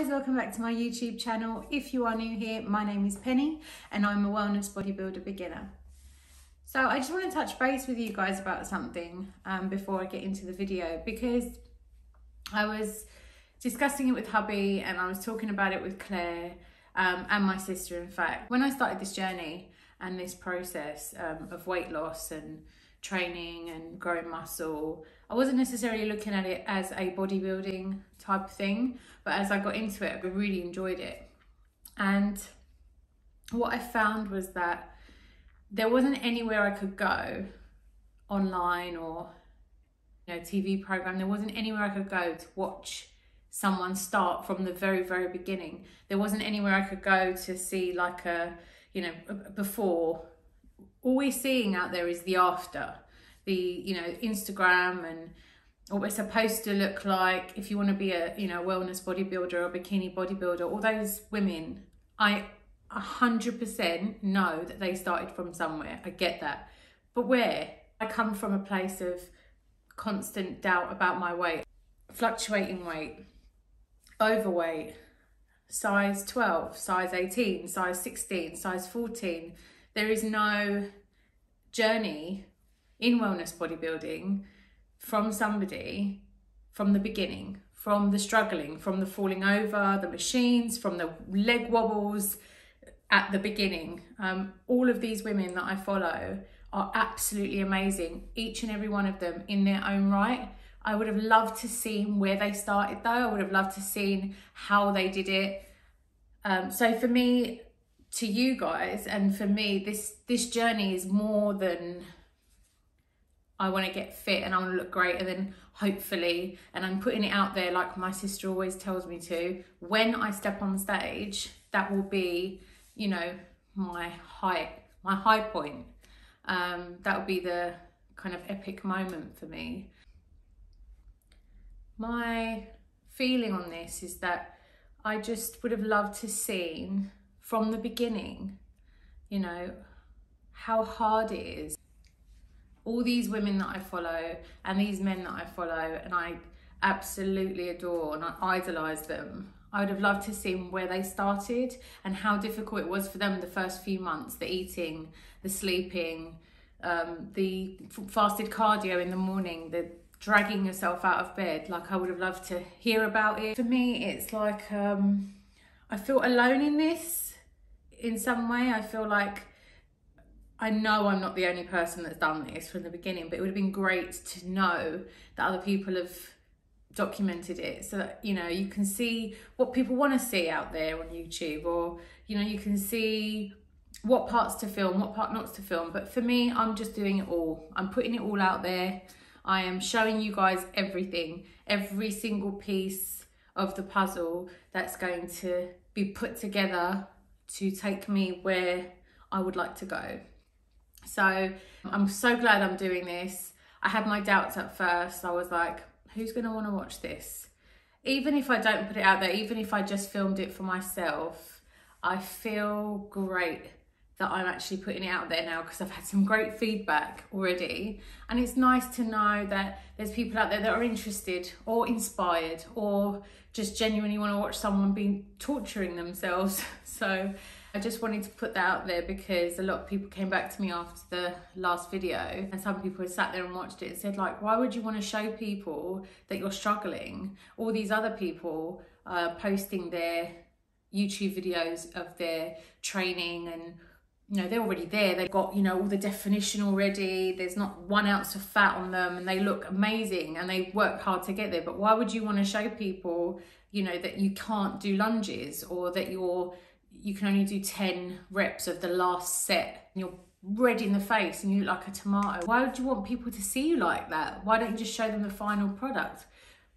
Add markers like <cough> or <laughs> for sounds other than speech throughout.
guys, welcome back to my YouTube channel. If you are new here, my name is Penny and I'm a wellness bodybuilder beginner. So I just want to touch base with you guys about something um, before I get into the video because I was discussing it with hubby and I was talking about it with Claire um, and my sister in fact. When I started this journey and this process um, of weight loss and training and growing muscle. I wasn't necessarily looking at it as a bodybuilding type thing, but as I got into it, I really enjoyed it. And what I found was that there wasn't anywhere I could go online or you know TV program. There wasn't anywhere I could go to watch someone start from the very very beginning. There wasn't anywhere I could go to see like a you know before all we're seeing out there is the after, the, you know, Instagram and what we're supposed to look like. If you want to be a, you know, wellness bodybuilder or bikini bodybuilder, all those women, I 100% know that they started from somewhere. I get that. But where? I come from a place of constant doubt about my weight, fluctuating weight, overweight, size 12, size 18, size 16, size 14, there is no journey in wellness bodybuilding from somebody from the beginning, from the struggling, from the falling over, the machines, from the leg wobbles at the beginning. Um, all of these women that I follow are absolutely amazing, each and every one of them in their own right. I would have loved to see where they started though. I would have loved to see how they did it. Um, so for me, to you guys and for me this this journey is more than I want to get fit and I want to look great and then hopefully and I'm putting it out there like my sister always tells me to when I step on stage that will be you know my high my high point. Um that will be the kind of epic moment for me. My feeling on this is that I just would have loved to seen from the beginning, you know, how hard it is. All these women that I follow and these men that I follow and I absolutely adore and I idolize them. I would have loved to see where they started and how difficult it was for them the first few months, the eating, the sleeping, um, the fasted cardio in the morning, the dragging yourself out of bed. Like I would have loved to hear about it. For me, it's like um, I feel alone in this in some way. I feel like I know I'm not the only person that's done this from the beginning, but it would have been great to know that other people have documented it so that you know you can see what people want to see out there on YouTube or you know you can see what parts to film what part not to film but for me I'm just doing it all I'm putting it all out there I am showing you guys everything every single piece of the puzzle that's going to be put together to take me where I would like to go. So I'm so glad I'm doing this. I had my doubts at first. I was like, who's going to want to watch this? Even if I don't put it out there, even if I just filmed it for myself, I feel great that I'm actually putting it out there now because I've had some great feedback already. And it's nice to know that there's people out there that are interested or inspired or just genuinely want to watch someone be torturing themselves. <laughs> So I just wanted to put that out there because a lot of people came back to me after the last video and some people had sat there and watched it and said like, why would you want to show people that you're struggling? All these other people are posting their YouTube videos of their training and you know, they're already there. They've got, you know, all the definition already. There's not one ounce of fat on them and they look amazing and they work hard to get there. But why would you want to show people, you know, that you can't do lunges or that you're, you can only do 10 reps of the last set and you're red in the face and you look like a tomato. Why would you want people to see you like that? Why don't you just show them the final product?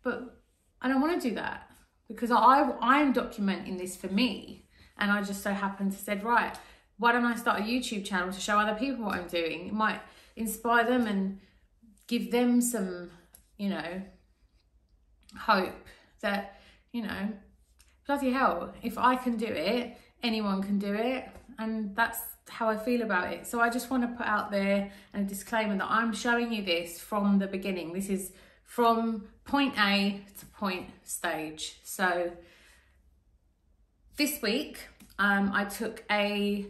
But I don't want to do that because I, I'm documenting this for me. And I just so happen to said, right, why don't I start a YouTube channel to show other people what I'm doing? It might inspire them and give them some, you know, hope that, you know, bloody hell, if I can do it, anyone can do it. And that's how I feel about it. So I just want to put out there a disclaimer that I'm showing you this from the beginning. This is from point A to point stage. So this week, um, I took a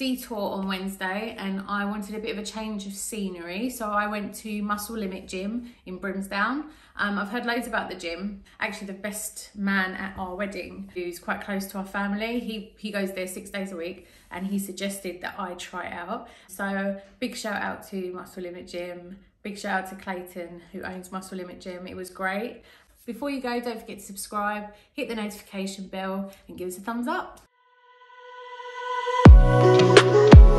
detour on Wednesday and I wanted a bit of a change of scenery. So I went to Muscle Limit Gym in Brimsdown. Um, I've heard loads about the gym. Actually, the best man at our wedding, who's quite close to our family, he, he goes there six days a week and he suggested that I try it out. So big shout out to Muscle Limit Gym. Big shout out to Clayton, who owns Muscle Limit Gym. It was great. Before you go, don't forget to subscribe, hit the notification bell and give us a thumbs up.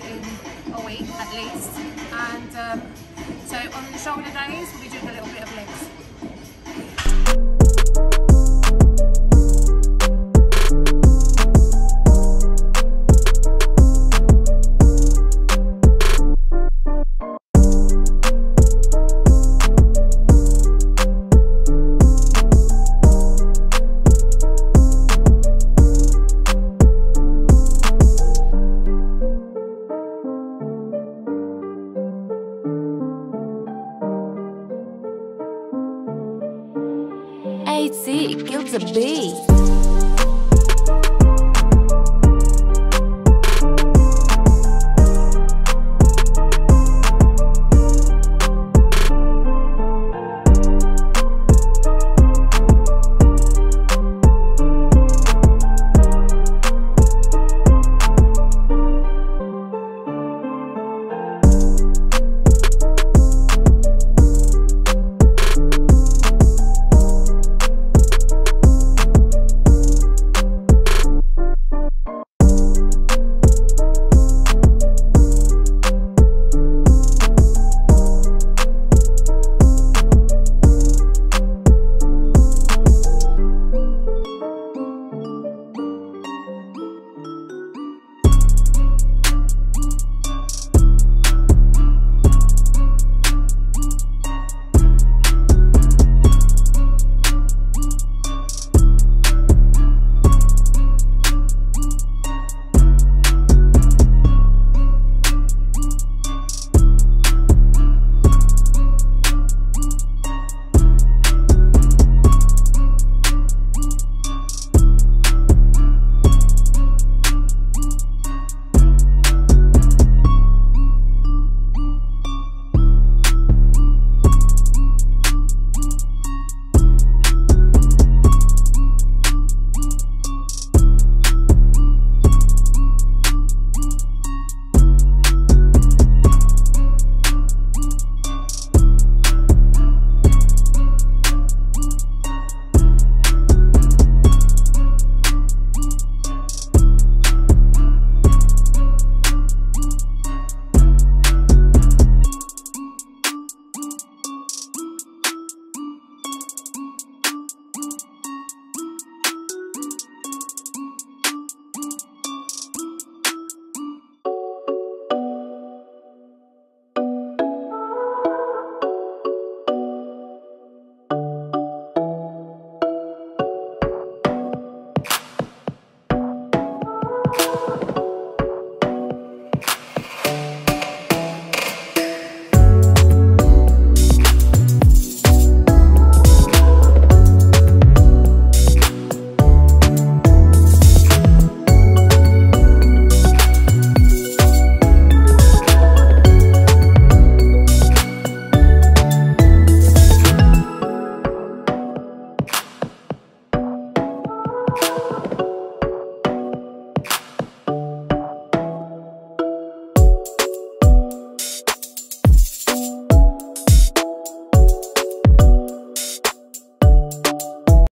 Days in a week at least. And um, so on the shoulder days, we'll be doing a little bit of legs. See, it kills a bee.